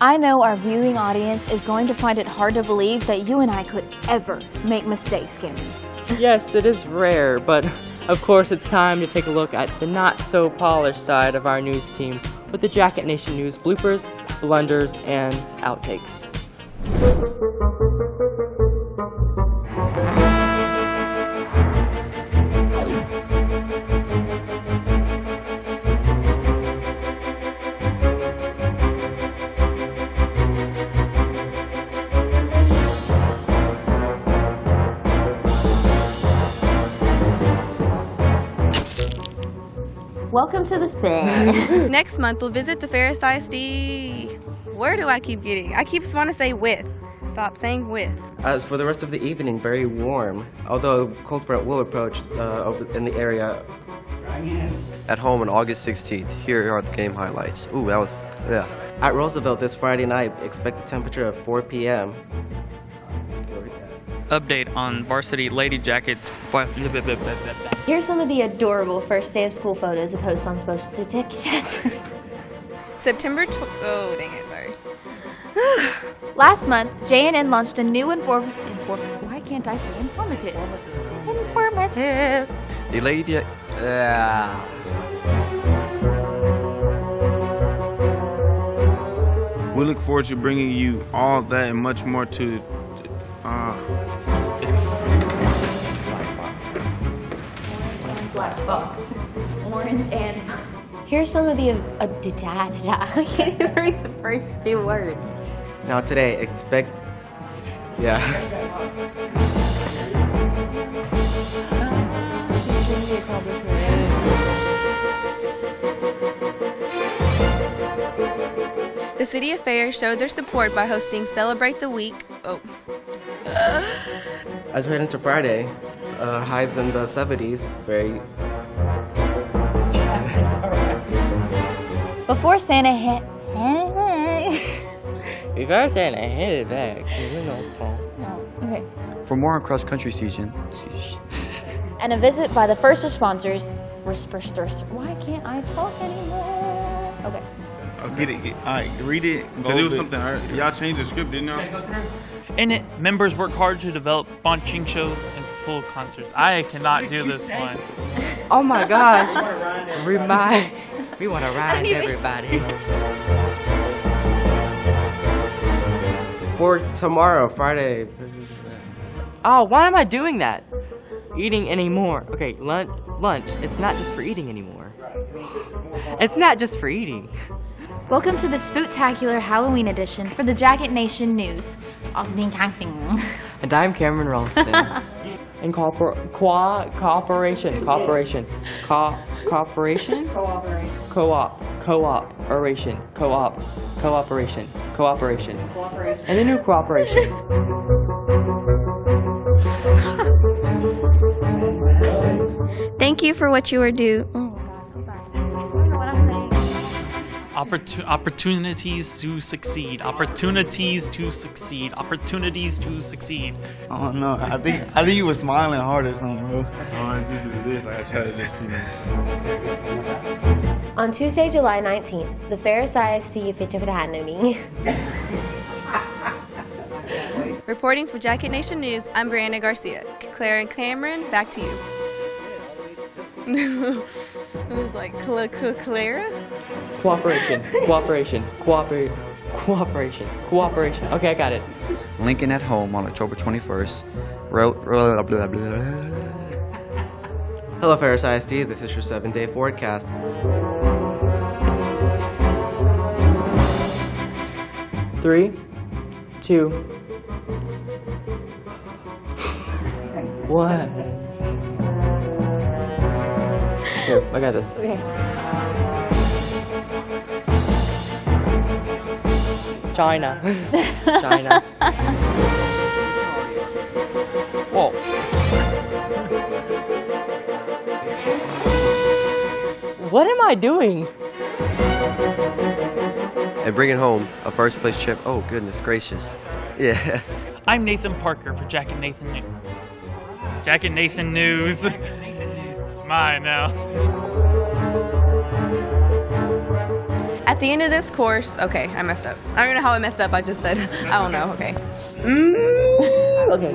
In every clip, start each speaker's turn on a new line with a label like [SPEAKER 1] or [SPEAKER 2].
[SPEAKER 1] I know our viewing audience is going to find it hard to believe that you and I could ever make mistakes, Cameron.
[SPEAKER 2] yes, it is rare, but of course it's time to take a look at the not so polished side of our news team with the Jacket Nation News bloopers, blunders, and outtakes.
[SPEAKER 1] Welcome to the spin.
[SPEAKER 3] Next month, we'll visit the Ferris ISD. Where do I keep getting? I keep want to say with. Stop saying with.
[SPEAKER 4] As for the rest of the evening, very warm, although cold front will approach uh, over in the area.
[SPEAKER 5] At home on August 16th. Here are the game highlights. Ooh, that was, yeah.
[SPEAKER 4] At Roosevelt this Friday night, expect a temperature of 4 p.m.
[SPEAKER 6] Update on varsity lady jackets.
[SPEAKER 1] Here's some of the adorable first day of school photos to post on social TikTok.
[SPEAKER 3] September tw- Oh, dang it, sorry.
[SPEAKER 1] Last month, JNN launched a new inform- inform- why can't I say informative? Informative.
[SPEAKER 5] The lady. Uh,
[SPEAKER 7] We look forward to bringing you all that and much more to. Uh,
[SPEAKER 1] Black box. Orange and. Here's some of the. Uh, da, da, da, da. I can't even read the first two words.
[SPEAKER 4] Now today, expect. Yeah.
[SPEAKER 3] The City of Fair showed their support by hosting Celebrate the Week. Oh.
[SPEAKER 4] As we head into Friday, uh, highs in the 70s, very.
[SPEAKER 1] Before Santa hit.
[SPEAKER 2] You guys saying I hit it back. You know,
[SPEAKER 1] no, okay.
[SPEAKER 8] For more on cross country season,
[SPEAKER 1] And a visit by the first responders. Respirsters. Why can't I talk anymore? Okay.
[SPEAKER 7] I'll get it. All right, read it. Cause it was something. I. Y'all changed the script, didn't y'all?
[SPEAKER 6] In it, members work hard to develop bunching shows and full concerts. I cannot do this one.
[SPEAKER 2] Oh my gosh. Remind. We want to rhyme everybody.
[SPEAKER 4] For tomorrow, Friday.
[SPEAKER 2] Oh, why am I doing that? Eating anymore. Okay, lunch. Lunch. It's not just for eating anymore. It's not just for eating.
[SPEAKER 1] Welcome to the spooktacular Halloween edition for the Jacket Nation News.
[SPEAKER 2] Oh, and I'm Cameron Ralston. In corpor- qua- cooperation, cooperation, co- cooperation, cooperation, co-op, cooperation, co-op, cooperation, cooperation, and the new cooperation.
[SPEAKER 3] Thank you for what you were due. Oh.
[SPEAKER 6] Opportu- opportunities to succeed. Opportunities to succeed. Opportunities to succeed.
[SPEAKER 9] Oh no, I think I think you were smiling hard or something, bro.
[SPEAKER 7] Oh, I just did this. I tried to just see.
[SPEAKER 10] On Tuesday, July 19th, the Ferris ISD Fitchapatanoning.
[SPEAKER 3] Reporting for Jacket Nation News, I'm Brianna Garcia. Claire and Cameron, back to you. it was like Cla- Cla- Clara?
[SPEAKER 2] Cooperation, cooperation, cooperate, cooperation, cooperation. Okay, I got it.
[SPEAKER 8] Lincoln at home on October 21st. Wrote. Blah, blah, blah, blah.
[SPEAKER 4] Hello, Ferris ISD. This is your seven day forecast.
[SPEAKER 2] Three, two, what? Here, I got this. China. China. Whoa. What am I doing?
[SPEAKER 5] and bring it home a first place trip. Oh, goodness gracious. Yeah.
[SPEAKER 6] I'm Nathan Parker for Jack and Nathan News. Jack and Nathan News. it's mine now.
[SPEAKER 3] At At the end of this course, okay, I messed up. I don't know how I messed up. I just said, I don't know. Okay.
[SPEAKER 2] Okay.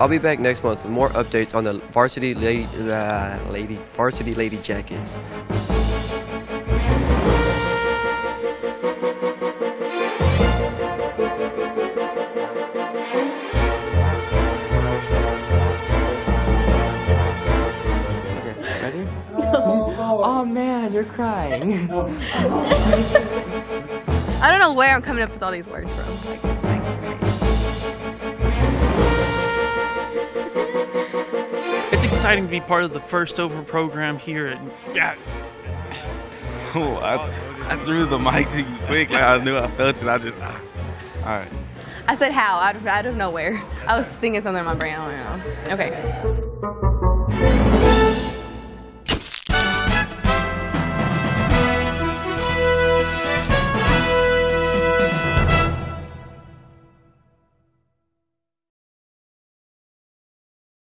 [SPEAKER 5] I'll be back next month with more updates on the varsity lady, uh, lady varsity lady jackets.
[SPEAKER 2] Oh man, you're crying.
[SPEAKER 3] I don't know where I'm coming up with all these words from. Like, it's like,
[SPEAKER 6] It's exciting to be part of the first over program here at yeah.
[SPEAKER 7] Oh, I, I threw the mic too quick. Like I knew I felt it. I just. Ah. All right.
[SPEAKER 3] I said how out of out of nowhere. I was thinking something in my brain. I don't know. Okay.